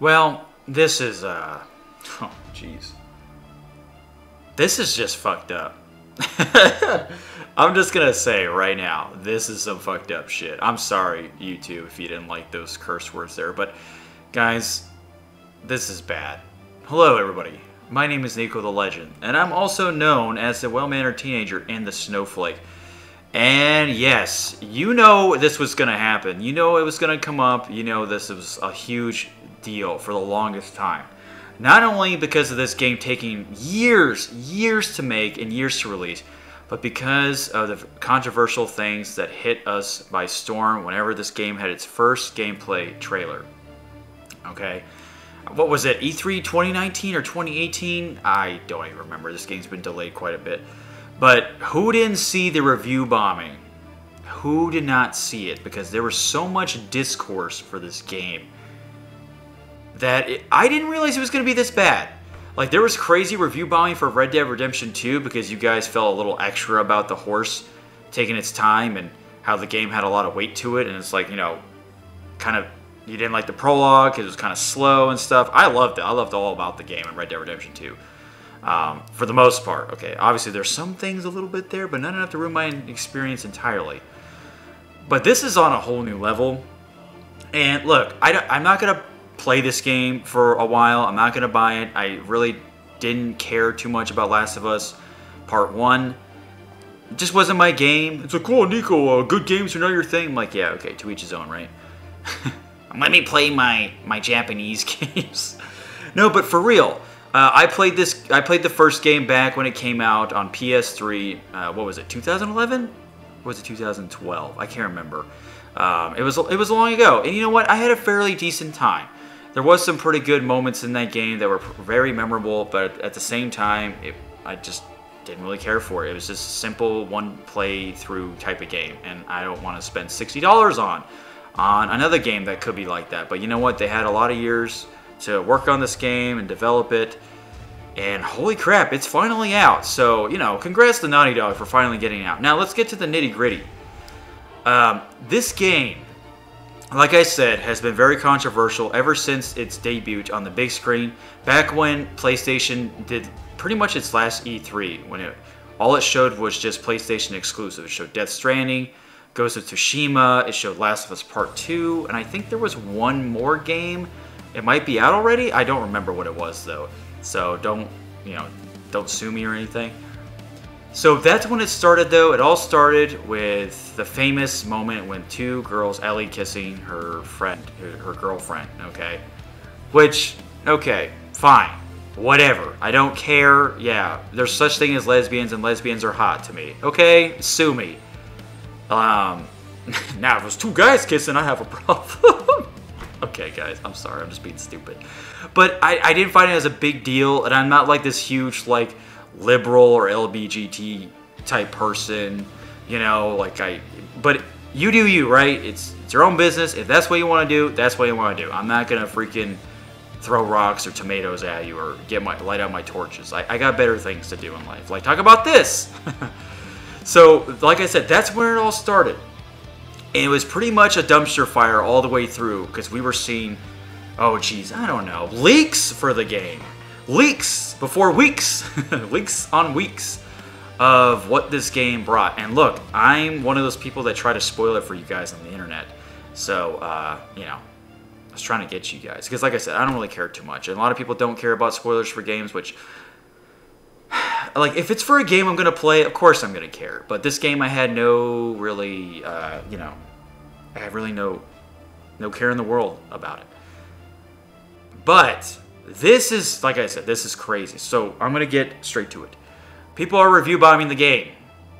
Well, this is, uh. Oh, jeez. This is just fucked up. I'm just gonna say right now, this is some fucked up shit. I'm sorry, YouTube, if you didn't like those curse words there, but guys, this is bad. Hello, everybody. My name is Niko the Legend, and I'm also known as the well mannered teenager and the snowflake. And yes, you know this was gonna happen. You know it was gonna come up. You know this was a huge deal for the longest time. Not only because of this game taking years, years to make and years to release, but because of the controversial things that hit us by storm whenever this game had its first gameplay trailer. Okay? What was it, E3 2019 or 2018? I don't even remember. This game's been delayed quite a bit. But who didn't see the review bombing? Who did not see it? Because there was so much discourse for this game that it, I didn't realize it was going to be this bad. Like there was crazy review bombing for Red Dead Redemption 2 because you guys felt a little extra about the horse taking its time and how the game had a lot of weight to it and it's like, you know, kind of you didn't like the prologue because it was kind of slow and stuff. I loved it. I loved all about the game in Red Dead Redemption 2. Um, for the most part, okay. Obviously, there's some things a little bit there, but not enough to ruin my experience entirely. But this is on a whole new level. And look, I am not going to play this game for a while. I'm not going to buy it. I really didn't care too much about Last of Us Part 1. It just wasn't my game. It's like, cool, Niko, uh, good games are not your thing. I'm like, yeah, okay, to each his own, right? Let me play my, my Japanese games. no, but for real, uh, I played this. I played the first game back when it came out on PS3. Uh, what was it? 2011? Or was it 2012? I can't remember. Um, it was it was long ago, and you know what? I had a fairly decent time there was some pretty good moments in that game that were very memorable, but at the same time, it, I just didn't really care for it. It was just a simple one play through type of game, and I don't want to spend sixty dollars on on another game that could be like that. But you know what? They had a lot of years to work on this game and develop it. And holy crap, it's finally out. So, you know, congrats to Naughty Dog for finally getting out. Now, let's get to the nitty gritty. Um, this game like I said, has been very controversial ever since its debut on the big screen. Back when PlayStation did pretty much its last E3, when it all it showed was just PlayStation exclusive. It showed Death Stranding, Ghost of Tsushima, it showed Last of Us Part 2, and I think there was one more game. It might be out already. I don't remember what it was though. So don't, you know, don't sue me or anything. So that's when it started, though. It all started with the famous moment when two girls, Ellie kissing her friend, her girlfriend, okay? Which, okay, fine, whatever. I don't care. Yeah, there's such thing as lesbians, and lesbians are hot to me. Okay, sue me. Um, now if it was two guys kissing, I have a problem. Okay, guys, I'm sorry, I'm just being stupid. But I, I didn't find it as a big deal, and I'm not like this huge like liberal or LBGT type person, you know, like I, but you do you, right? It's, it's your own business. If that's what you want to do, that's what you want to do. I'm not going to freaking throw rocks or tomatoes at you or get my light out my torches. I, I got better things to do in life. Like talk about this. so, like I said, that's where it all started. And it was pretty much a dumpster fire all the way through because we were seeing, oh geez, I don't know, leaks for the game leaks before weeks, weeks on weeks of what this game brought. And look, I'm one of those people that try to spoil it for you guys on the internet. So, uh, you know, I was trying to get you guys. Because, like I said, I don't really care too much. And a lot of people don't care about spoilers for games, which, like, if it's for a game I'm going to play, of course I'm going to care. But this game, I had no really, uh, you know, I have really no, no care in the world about it. But this is, like I said, this is crazy. So I'm to get straight to it. People are review bombing the game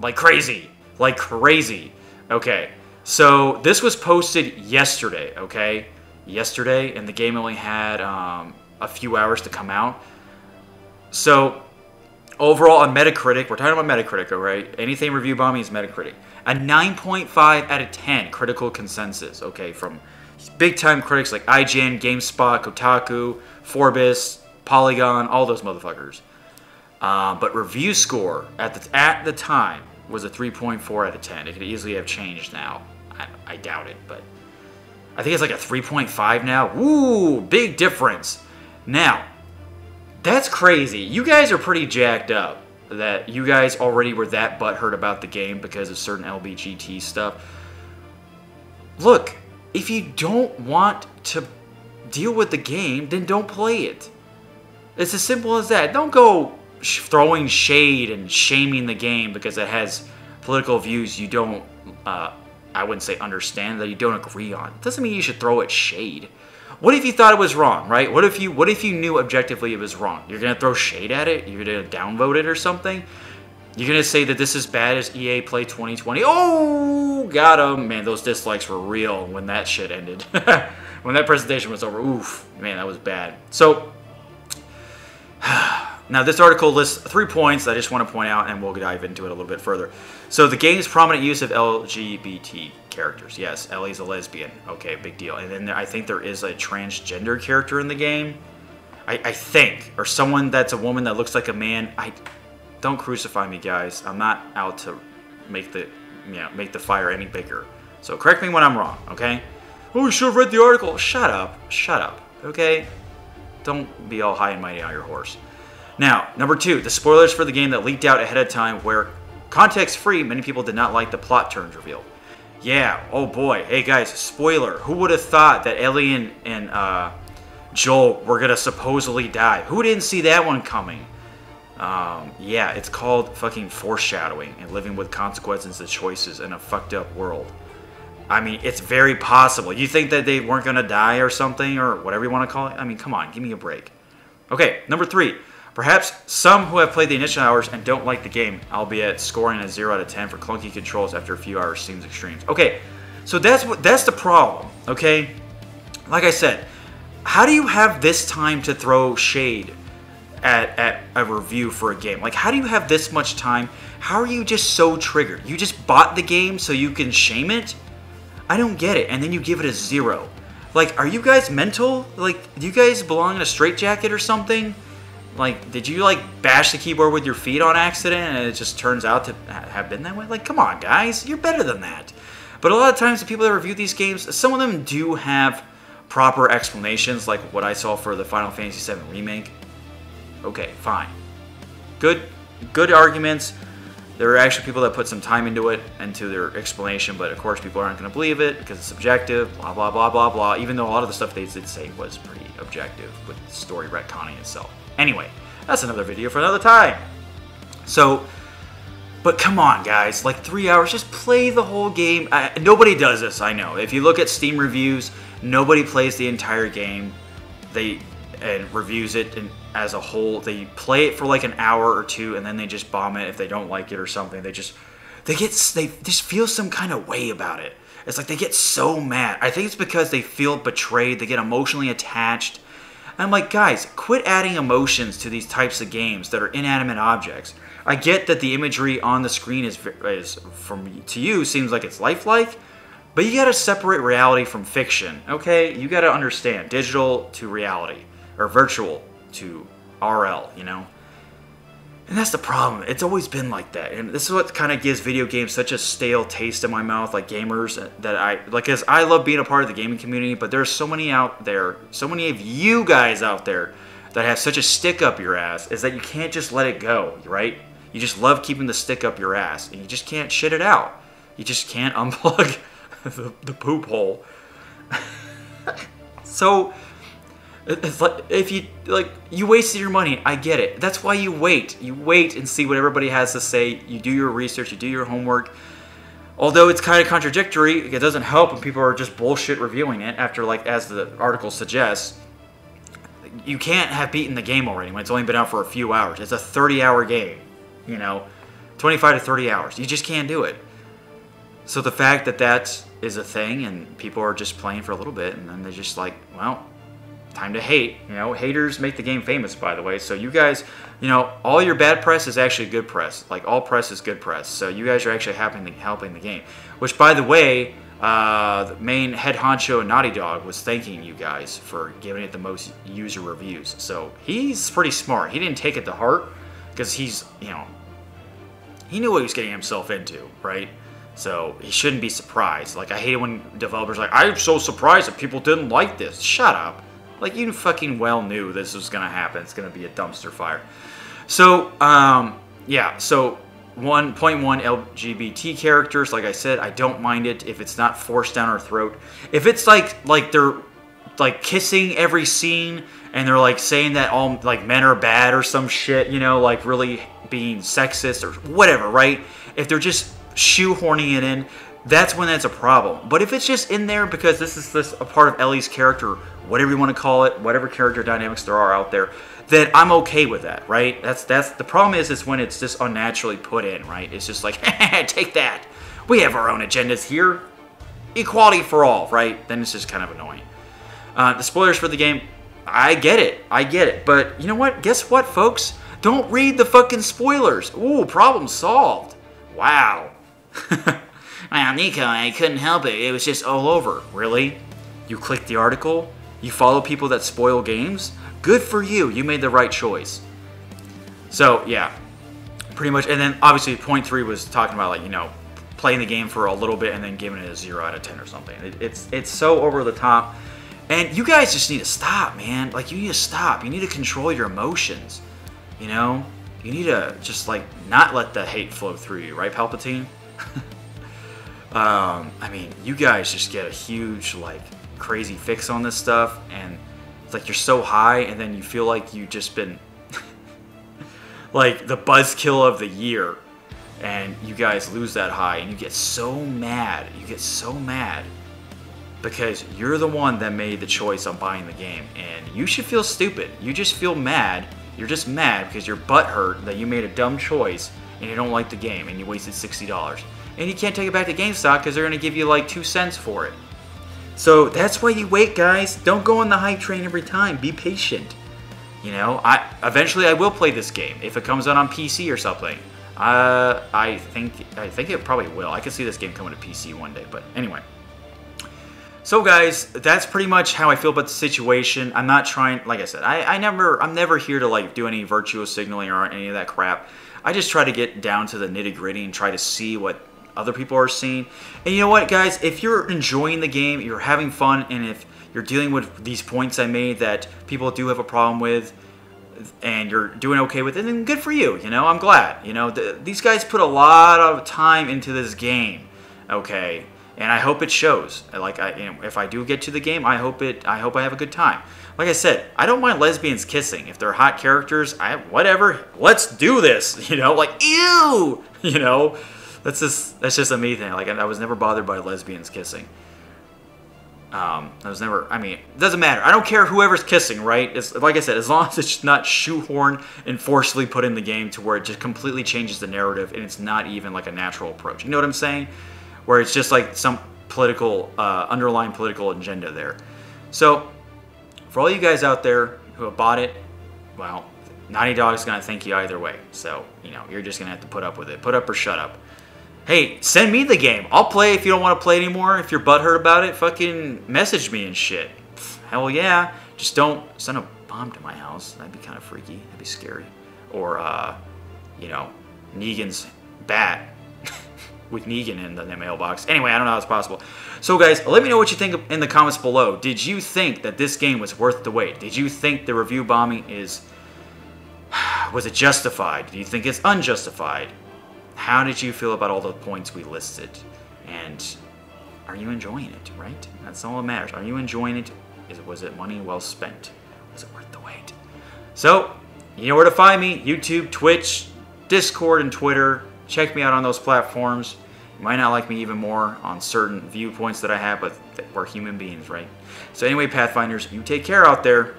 like crazy. Like crazy. Okay. So this was posted yesterday, okay? Yesterday, and the game only had um, a few hours to come out. So overall on Metacritic, we're talking about Metacritic, all right? Anything review bombing is Metacritic. A 9.5 out of 10 critical consensus, okay, from big time critics like IGN, GameSpot, Kotaku, Forbes, Polygon, all those motherfuckers. Uh, but review score at the at the time was a 3.4 out of 10. It could easily have changed now. I, I doubt it, but I think it's like a 3.5 now. Ooh, big difference. Now, that's crazy. You guys are pretty jacked up that you guys already were that butthurt about the game because of certain LBGT stuff. Look, if you don't want to deal with the game, then don't play it. It's as simple as that. Don't go sh- throwing shade and shaming the game because it has political views you don't, uh, I wouldn't say understand, that you don't agree on. It doesn't mean you should throw it shade. What if you thought it was wrong, right? What if you what if you knew objectively it was wrong? You're gonna throw shade at it? You're gonna downvote it or something? You're gonna say that this is bad as EA Play 2020? Oh, got him, man. Those dislikes were real when that shit ended. when that presentation was over, oof, man, that was bad. So now this article lists three points I just want to point out, and we'll dive into it a little bit further. So the game's prominent use of LGBT characters. Yes, Ellie's a lesbian. Okay, big deal. And then there, I think there is a transgender character in the game. I, I think, or someone that's a woman that looks like a man. I don't crucify me, guys. I'm not out to make the you know make the fire any bigger. So correct me when I'm wrong. Okay. Oh, you should have read the article. Shut up. Shut up. Okay. Don't be all high and mighty on your horse. Now, number two, the spoilers for the game that leaked out ahead of time where context free, many people did not like the plot turns revealed. Yeah, oh boy. Hey guys, spoiler. Who would have thought that Ellie and, and uh, Joel were gonna supposedly die? Who didn't see that one coming? Um, yeah, it's called fucking foreshadowing and living with consequences of choices in a fucked up world. I mean, it's very possible. You think that they weren't gonna die or something or whatever you want to call it? I mean, come on, give me a break. Okay, number three. Perhaps some who have played the initial hours and don't like the game, albeit scoring a 0 out of 10 for clunky controls after a few hours seems extreme. Okay, so that's what that's the problem, okay? Like I said, how do you have this time to throw shade at, at a review for a game? Like, how do you have this much time? How are you just so triggered? You just bought the game so you can shame it? I don't get it. And then you give it a zero. Like, are you guys mental? Like, do you guys belong in a straitjacket or something? Like, did you like bash the keyboard with your feet on accident and it just turns out to have been that way? Like, come on, guys, you're better than that. But a lot of times, the people that review these games, some of them do have proper explanations, like what I saw for the Final Fantasy VII remake. Okay, fine, good, good arguments. There are actually people that put some time into it, and into their explanation, but of course, people aren't going to believe it because it's subjective. Blah blah blah blah blah. Even though a lot of the stuff they did say was pretty objective with the story retconning itself. Anyway, that's another video for another time. So, but come on, guys, like three hours, just play the whole game. I, nobody does this, I know. If you look at Steam reviews, nobody plays the entire game. They and reviews it and as a whole. They play it for like an hour or two, and then they just bomb it if they don't like it or something. They just they get they just feel some kind of way about it. It's like they get so mad. I think it's because they feel betrayed. They get emotionally attached I'm like, guys, quit adding emotions to these types of games that are inanimate objects. I get that the imagery on the screen is, is from to you seems like it's lifelike, but you got to separate reality from fiction. Okay, you got to understand digital to reality or virtual to RL. You know. And that's the problem. It's always been like that. And this is what kind of gives video games such a stale taste in my mouth, like gamers, uh, that I, like, as I love being a part of the gaming community, but there's so many out there, so many of you guys out there that have such a stick up your ass, is that you can't just let it go, right? You just love keeping the stick up your ass, and you just can't shit it out. You just can't unplug the, the poop hole. so, it's like if you like you wasted your money. I get it. That's why you wait. You wait and see what everybody has to say. You do your research. You do your homework. Although it's kind of contradictory, it doesn't help when people are just bullshit reviewing it after like as the article suggests. You can't have beaten the game already when it's only been out for a few hours. It's a 30-hour game, you know, 25 to 30 hours. You just can't do it. So the fact that that is a thing and people are just playing for a little bit and then they're just like, well, time to hate. You know, haters make the game famous, by the way. So you guys, you know, all your bad press is actually good press. Like all press is good press. So you guys are actually helping the, helping the game. Which, by the way, uh, the main head honcho Naughty Dog was thanking you guys for giving it the most user reviews. So he's pretty smart. He didn't take it to heart because he's, you know, he knew what he was getting himself into, right? So he shouldn't be surprised. Like I hate it when developers like, I'm so surprised that people didn't like this. Shut up. Like you fucking well knew this was gonna happen. It's gonna be a dumpster fire. So um, yeah. So 1.1 LGBT characters. Like I said, I don't mind it if it's not forced down our throat. If it's like like they're like kissing every scene and they're like saying that all like men are bad or some shit, you know, like really being sexist or whatever, right? If they're just shoehorning it in, that's when that's a problem. But if it's just in there because this is this a part of Ellie's character, whatever you want to call it, whatever character dynamics there are out there, then I'm okay with that, right? That's that's the problem is is when it's just unnaturally put in, right? It's just like take that. We have our own agendas here. Equality for all, right? Then it's just kind of annoying. Uh, the spoilers for the game, I get it. I get it. But you know what? Guess what, folks? Don't read the fucking spoilers. Ooh, problem solved. Wow. well, Niko, I couldn't help it. It was just all over. Really? You click the article? You follow people that spoil games? Good for you. You made the right choice. So, yeah. Pretty much. And then, obviously, point three was talking about, like, you know, playing the game for a little bit and then giving it a 0 out of 10 or something. It, it's, it's so over the top. And you guys just need to stop, man. Like, you need to stop. You need to control your emotions. You know? You need to just, like, not let the hate flow through you, right, Palpatine? um, I mean, you guys just get a huge, like, crazy fix on this stuff, and it's like you're so high, and then you feel like you've just been, like, the buzzkill of the year, and you guys lose that high, and you get so mad. You get so mad because you're the one that made the choice on buying the game and you should feel stupid. You just feel mad. You're just mad because your butt hurt that you made a dumb choice and you don't like the game and you wasted $60. And you can't take it back to GameStop because they're going to give you like 2 cents for it. So that's why you wait, guys. Don't go on the hype train every time. Be patient. You know, I eventually I will play this game if it comes out on PC or something. Uh, I think I think it probably will. I can see this game coming to PC one day, but anyway. So guys, that's pretty much how I feel about the situation. I'm not trying, like I said, I, I never, I'm never here to like do any virtual signaling or any of that crap. I just try to get down to the nitty gritty and try to see what other people are seeing. And you know what, guys? If you're enjoying the game, you're having fun, and if you're dealing with these points I made that people do have a problem with, and you're doing okay with it, then good for you. You know, I'm glad. You know, th these guys put a lot of time into this game. Okay, and I hope it shows. Like, I, you know, if I do get to the game, I hope it. I hope I have a good time. Like I said, I don't mind lesbians kissing if they're hot characters. I whatever. Let's do this. You know, like ew. You know, that's just that's just a me thing. Like I, I was never bothered by lesbians kissing. Um, I was never. I mean, it doesn't matter. I don't care whoever's kissing, right? It's like I said, as long as it's not shoehorned and forcefully put in the game to where it just completely changes the narrative and it's not even like a natural approach. You know what I'm saying? Where it's just like some political, uh, underlying political agenda there. So, for all you guys out there who have bought it, well, Naughty Dog's gonna thank you either way. So, you know, you're just gonna have to put up with it. Put up or shut up hey, send me the game. I'll play if you don't want to play anymore. If you're butthurt about it, fucking message me and shit. Hell yeah. Just don't send a bomb to my house. That'd be kind of freaky. That'd be scary. Or, uh, you know, Negan's bat with Negan in the, in the mailbox. Anyway, I don't know how it's possible. So, guys, let me know what you think in the comments below. Did you think that this game was worth the wait? Did you think the review bombing is. Was it justified? Do you think it's unjustified? How did you feel about all the points we listed? And are you enjoying it, right? That's all that matters. Are you enjoying it? Is, was it money well spent? Was it worth the wait? So, you know where to find me YouTube, Twitch, Discord, and Twitter. Check me out on those platforms. You might not like me even more on certain viewpoints that I have, but we're human beings, right? So, anyway, Pathfinders, you take care out there.